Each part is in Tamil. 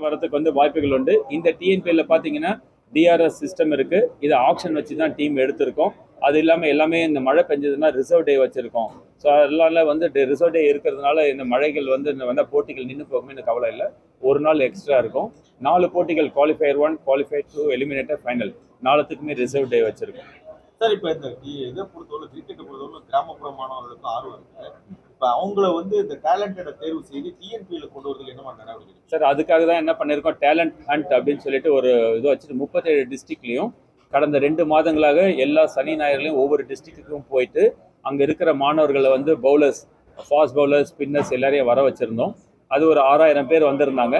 வரதுக்கு வந்து வாய்ப்புகள் உண்டு. இந்த டிஎன்பியில் பார்த்தீங்கன்னா டிஆர்எஸ் சிஸ்டம் இருக்கு. இது ஆப்ஷன் வச்சு தான் டீம் எடுத்திருக்கோம். அது இல்லாமல் எல்லாமே இந்த மழை பெஞ்சதுன்னா ரிசர்வ் டே வச்சிருக்கோம். ஸோ அதனால வந்து ரிசர்வ் டே இருக்கிறதுனால இந்த மழைகள் வந்து இந்த போட்டிகள் நின்று போகுமே கவலை இல்லை. ஒரு நாள் எக்ஸ்ட்ரா இருக்கும். நாலு போட்டிகள் qualifier one qualifier two eliminator final நாலுத்துக்குமே reserve day வச்சிருக்கோம். சார் இப்போ இந்த இதை பொறுத்தவரை கிரிக்கெட்டை பொறுத்தவரை கிராமப்புற மாணவர்களுக்கு ஆர்வம் இருக்குது இப்போ அவங்கள வந்து இந்த டேலண்டடை தேர்வு செய்து டிஎன்பியில் கொண்டு வரதுக்கு என்ன பண்ணுறாங்க நடவடிக்கை சார் அதுக்காக தான் என்ன பண்ணியிருக்கோம் டேலண்ட் ஹண்ட் அப்படின்னு சொல்லிட்டு ஒரு இது வச்சுட்டு முப்பத்தேழு டிஸ்ட்ரிக்ட்லையும் கடந்த ரெண்டு மாதங்களாக எல்லா சனி ஞாயிறுலையும் ஒவ்வொரு டிஸ்ட்ரிக்ட்டுக்கும் போயிட்டு அங்கே இருக்கிற மாணவர்களை வந்து பவுலர்ஸ் ஃபாஸ்ட் பவுலர்ஸ் ஸ்பின்னர்ஸ் எல்லாரையும் வர வச்சுருந்தோம். அது ஒரு ஆறாயிரம் பேர் வந்திருந்தாங்க.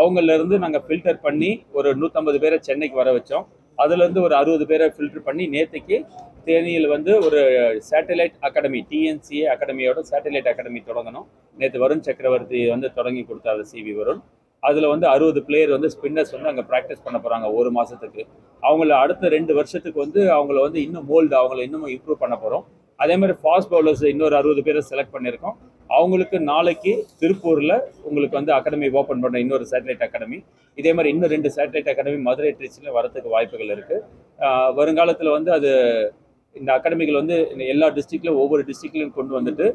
அவங்கள இருந்து நாங்கள் ஃபில்டர் பண்ணி ஒரு நூற்றம்பது பேரை சென்னைக்கு வர வச்சோம். அதுலேருந்து ஒரு அறுபது பேரை ஃபில்டர் பண்ணி நேற்றுக்கு தேனியில் வந்து ஒரு சேட்டலைட் அகாடமி டிஎன்சிஏ அகாடமியோட சேட்டலைட் அகாடமி தொடங்கணும் நேற்று வருண் சக்கரவர்த்தி வந்து தொடங்கி கொடுத்தாரு சிவி வருண். அதில் வந்து அறுபது பிளேயர் வந்து ஸ்பின்னர்ஸ் வந்து அங்கே ப்ராக்டிஸ் பண்ண போகிறாங்க ஒரு மாதத்துக்கு அவங்கள அடுத்த ரெண்டு வருஷத்துக்கு வந்து அவங்கள வந்து இன்னும் மோல்டு அவங்கள இன்னும் இம்ப்ரூவ் பண்ண போகிறோம் அதே மாதிரி ஃபாஸ்ட் பவுலர்ஸ் இன்னொரு அறுபது பேரை செலக்ட் பண்ணியிருக்கோம். அவங்களுக்கு நாளைக்கு திருப்பூரில் உங்களுக்கு வந்து அகாடமி ஓப்பன் பண்ண இன்னொரு சேட்டலைட் அகாடமி இதே மாதிரி இன்னும் ரெண்டு சேட்டலைட் அகாடமி மதுரை ட்ரிச்சில் வரத்துக்கு வாய்ப்புகள் இருக்குது வருங்காலத்தில் வந்து அது இந்த அகாடமிகள் வந்து எல்லா டிஸ்ட்ரிக்ட்லையும் ஒவ்வொரு டிஸ்ட்ரிக்ட்லையும் கொண்டு வந்துட்டு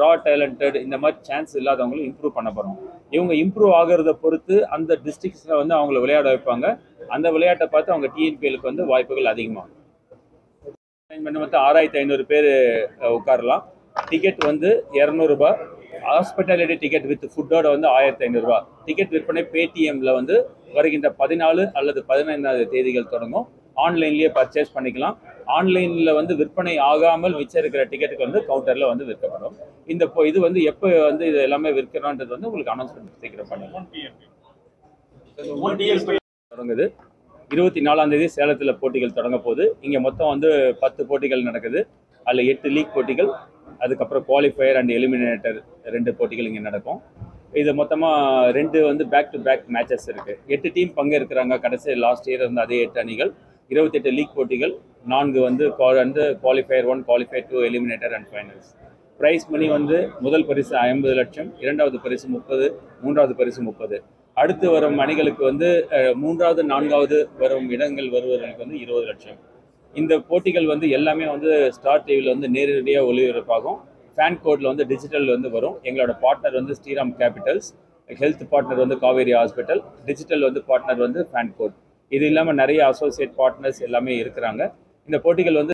ரா டேலண்டட் இந்த மாதிரி சான்ஸ் இல்லாதவங்களும் இம்ப்ரூவ் பண்ண போகிறோம் இவங்க இம்ப்ரூவ் ஆகிறத பொறுத்து அந்த டிஸ்ட்ரிக்ஸில் வந்து அவங்கள விளையாட வைப்பாங்க. அந்த விளையாட்டை பார்த்து அவங்க டிஎன்பிஎலுக்கு வந்து வாய்ப்புகள் அதிகமாகும். வந்து ஆறாயிரத்தி ஐநூறு பேர் உட்காரலாம். டிக்கெட் வந்து இரநூறுபா ஹாஸ்பிட்டாலிட்டி டிக்கெட் வித் ஃபுட்டோட வந்து ஆயிரத்தி ஐநூறுரூவா டிக்கெட் விற்பனை பேடிஎம்ல வந்து வருகின்ற பதினாலு அல்லது பதினைந்தாவது தேதிகள் தொடங்கும். ஆன்லைன்லேயே பர்ச்சேஸ் பண்ணிக்கலாம். ஆன்லைனில் வந்து விற்பனை ஆகாமல் மிச்சம் இருக்கிற டிக்கெட்டுக்கு வந்து கவுண்டரில் வந்து விற்கப்படும். இந்த இது வந்து எப்போ வந்து இது எல்லாமே விற்கிறோன்றது வந்து உங்களுக்கு அனௌன்ஸ்மெண்ட் சீக்கிரம் பண்ணுவோம் தொடங்குது. இருபத்தி நாலாம் தேதி சேலத்தில் போட்டிகள் தொடங்க போகுது. இங்கே மொத்தம் வந்து பத்து போட்டிகள் நடக்குது. அதில் எட்டு லீக் போட்டிகள் அதுக்கப்புறம் குவாலிஃபயர் அண்ட் எலிமினேட்டர் ரெண்டு போட்டிகள் இங்கே நடக்கும். இது மொத்தமாக ரெண்டு வந்து பேக் டு பேக் மேட்சஸ் இருக்குது எட்டு டீம் பங்கேற்கிறாங்க. கடைசி லாஸ்ட் இயர் இருந்த அதே எட்டு அணிகள். இருபத்தெட்டு லீக் போட்டிகள் நான்கு வந்து வந்து qualifier one qualifier two eliminator and finals prize money வந்து முதல் பரிசு ஐம்பது லட்சம் இரண்டாவது பரிசு முப்பது மூன்றாவது பரிசு முப்பது. அடுத்து வரும் அணிகளுக்கு வந்து மூன்றாவது நான்காவது வரும் இடங்கள் வருவதற்கு வந்து இருபது லட்சம். இந்த போட்டிகள் வந்து எல்லாமே வந்து ஸ்டார் டிவியில் வந்து நேரடியாக ஒளிபரப்பாகும். ஃபேன் கோட்டில் வந்து டிஜிட்டல் வந்து வரும். எங்களோட பார்ட்னர் வந்து ஸ்ரீராம் கேபிட்டல்ஸ் ஹெல்த் பார்ட்னர் வந்து காவேரி ஹாஸ்பிட்டல் டிஜிட்டல் வந்து பார்ட்னர் வந்து ஃபேன் கோட் இது இல்லாமல் நிறைய அசோசியேட் பார்ட்னர்ஸ் எல்லாமே இருக்கிறாங்க. இந்த போட்டிகள் வந்து